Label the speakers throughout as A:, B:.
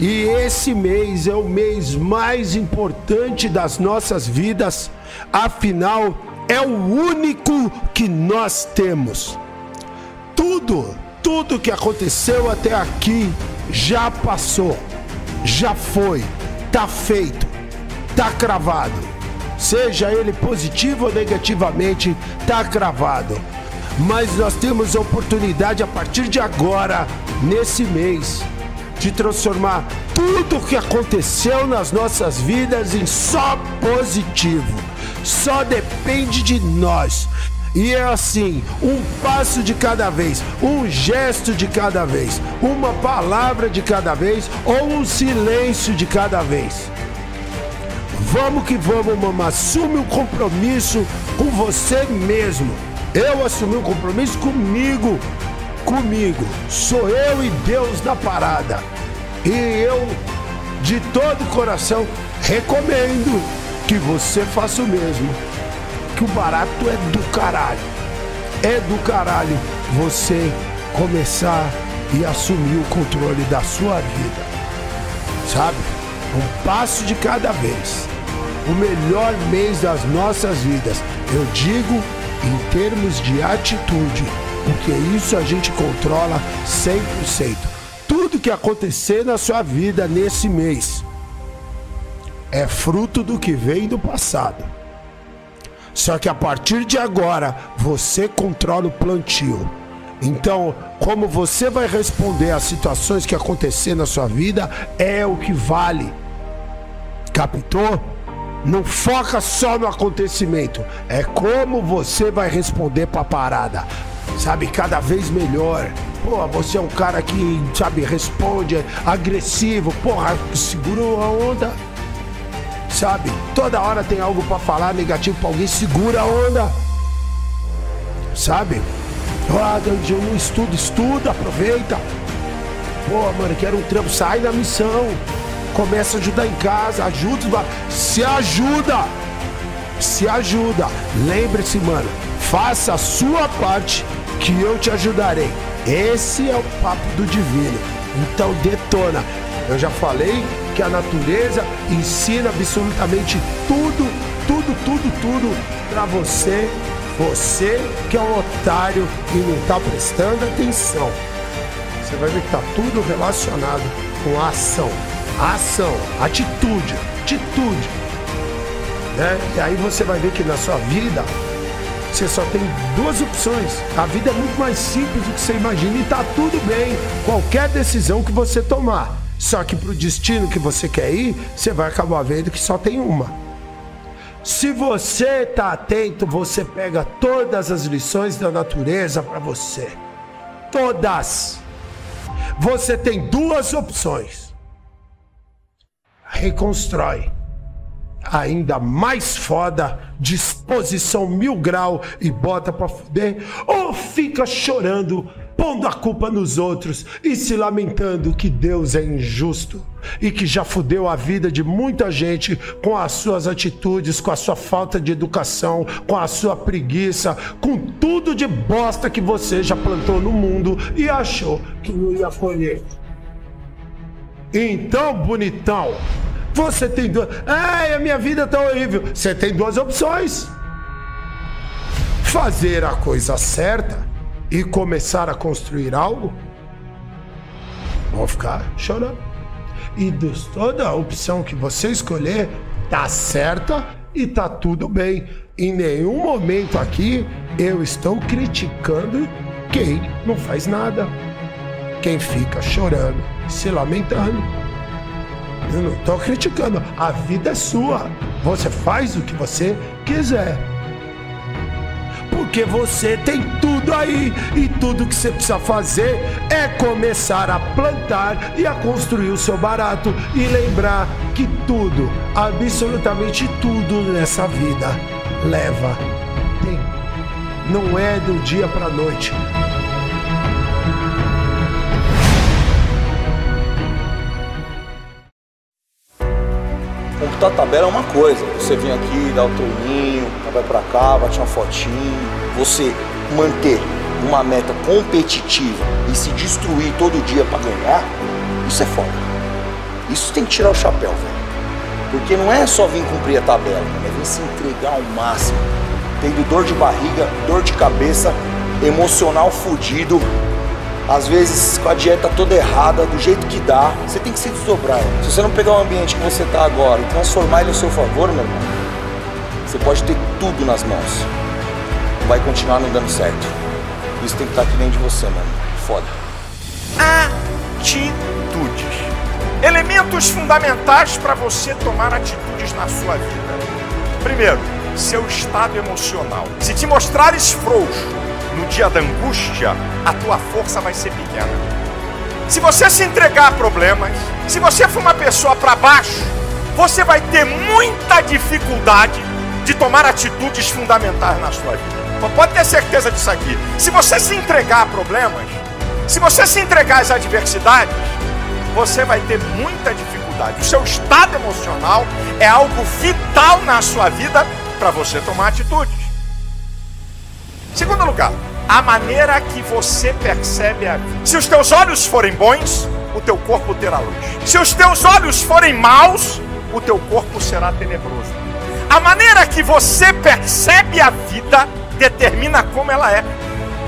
A: E esse mês é o mês mais importante das nossas vidas, afinal, é o único que nós temos. Tudo, tudo que aconteceu até aqui já passou, já foi, tá feito, tá cravado. Seja ele positivo ou negativamente, tá cravado. Mas nós temos a oportunidade a partir de agora, nesse mês, de transformar tudo o que aconteceu nas nossas vidas em só positivo. Só depende de nós. E é assim, um passo de cada vez, um gesto de cada vez, uma palavra de cada vez ou um silêncio de cada vez. Vamos que vamos, mamãe. Assume o um compromisso com você mesmo. Eu assumi um compromisso comigo. Comigo. Sou eu e Deus na parada. E eu, de todo coração, recomendo que você faça o mesmo que o barato é do caralho. É do caralho você começar e assumir o controle da sua vida. Sabe? Um passo de cada vez. O melhor mês das nossas vidas. Eu digo em termos de atitude, porque isso a gente controla 100%. Tudo que acontecer na sua vida nesse mês é fruto do que vem do passado. Só que a partir de agora, você controla o plantio. Então, como você vai responder às situações que acontecer na sua vida é o que vale. Captou? Não foca só no acontecimento, é como você vai responder para a parada. Sabe, cada vez melhor. Pô, você é um cara que, sabe, responde agressivo. Porra, segurou a onda sabe? Toda hora tem algo para falar negativo para alguém, segura a onda, sabe? Ah, eu não estudo, estuda, aproveita. Pô, mano, quero um trampo, sai da missão. Começa a ajudar em casa, ajuda, se ajuda. Se ajuda. Lembre-se, mano, faça a sua parte que eu te ajudarei. Esse é o papo do divino. Então detona. Eu já falei que a natureza ensina absolutamente tudo, tudo, tudo, tudo para você. Você que é um otário e não está prestando atenção. Você vai ver que está tudo relacionado com a ação. A ação, atitude, atitude. Né? E aí você vai ver que na sua vida você só tem duas opções. A vida é muito mais simples do que você imagina e está tudo bem. Qualquer decisão que você tomar. Só que para o destino que você quer ir, você vai acabar vendo que só tem uma. Se você está atento, você pega todas as lições da natureza para você. Todas. Você tem duas opções. Reconstrói. Ainda mais foda, disposição mil grau e bota pra fuder, ou fica chorando pondo a culpa nos outros e se lamentando que Deus é injusto e que já fudeu a vida de muita gente com as suas atitudes, com a sua falta de educação, com a sua preguiça, com tudo de bosta que você já plantou no mundo e achou que não ia colher. Então, bonitão, você tem duas. Ai, a minha vida tá horrível. Você tem duas opções: fazer a coisa certa e começar a construir algo, vão ficar chorando. E dos, toda a opção que você escolher tá certa e tá tudo bem. Em nenhum momento aqui eu estou criticando quem não faz nada, quem fica chorando, se lamentando. Eu não estou criticando. A vida é sua. Você faz o que você quiser porque você tem tudo aí e tudo que você precisa fazer é começar a plantar e a construir o seu barato e lembrar que tudo, absolutamente tudo nessa vida leva tempo. Não é do dia para noite.
B: Computar tabela é uma coisa. Você vem aqui, dá o turninho, vai pra cá, bate uma fotinho. Você manter uma meta competitiva e se destruir todo dia para ganhar, isso é foda. Isso tem que tirar o chapéu, velho. Porque não é só vir cumprir a tabela, é vir se entregar ao máximo. Tendo dor de barriga, dor de cabeça, emocional fudido, às vezes com a dieta toda errada, do jeito que dá, você tem que se desdobrar. Se você não pegar o ambiente que você está agora e transformar ele a seu favor, meu irmão, você pode ter tudo nas mãos. Vai continuar não dando certo. Isso tem que estar aqui dentro de você, mano. Foda.
C: Atitudes. Elementos fundamentais para você tomar atitudes na sua vida. Primeiro, seu estado emocional. Se te mostrares frouxo no dia da angústia, a tua força vai ser pequena. Se você se entregar a problemas, se você for uma pessoa para baixo, você vai ter muita dificuldade de tomar atitudes fundamentais na sua vida. Pode ter certeza disso aqui. Se você se entregar a problemas, se você se entregar às adversidades, você vai ter muita dificuldade. O seu estado emocional é algo vital na sua vida para você tomar atitudes. Lugar, a maneira que você percebe a vida. Se os teus olhos forem bons, o teu corpo terá luz. Se os teus olhos forem maus, o teu corpo será tenebroso. A maneira que você percebe a vida determina como ela é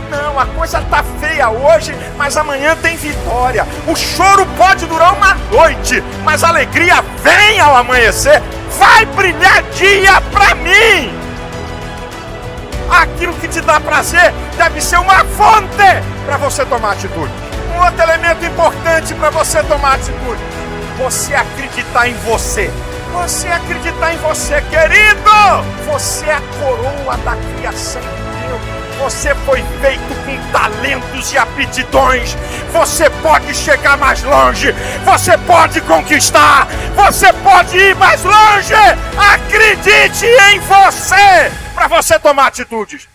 C: não, a coisa tá feia hoje, mas amanhã tem vitória. O choro pode durar uma noite, mas a alegria vem ao amanhecer. Vai brilhar dia para mim. Aquilo que te dá prazer deve ser uma fonte para você tomar atitude. Um outro elemento importante para você tomar atitude: você acreditar em você. Você acreditar em você, querido. Você é a coroa da criação. Você foi feito com talentos e aptidões. Você pode chegar mais longe. Você pode conquistar. Você pode ir mais longe. Acredite em você para você tomar atitudes.